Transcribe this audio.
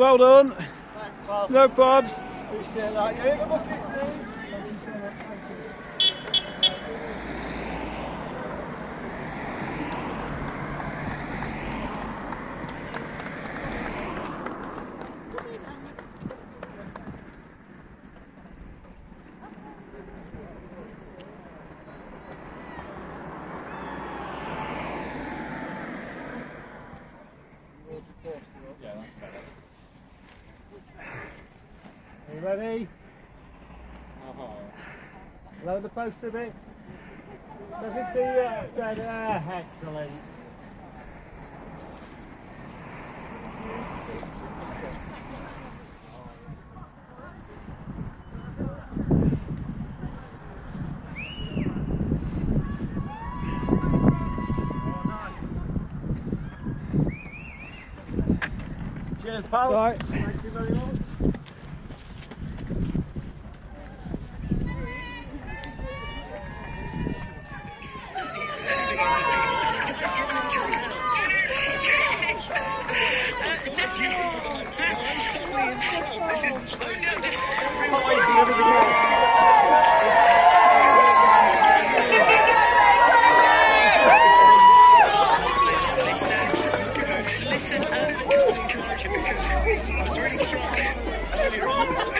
Well done. Thanks, pal. No probs. Yeah, that's better. Are you ready? Uh-huh. Load the poster bit. So if it's the uh, uh, excellent. Cheers, pal. Right. Thank you very much. Listen, um, because I'm already struck.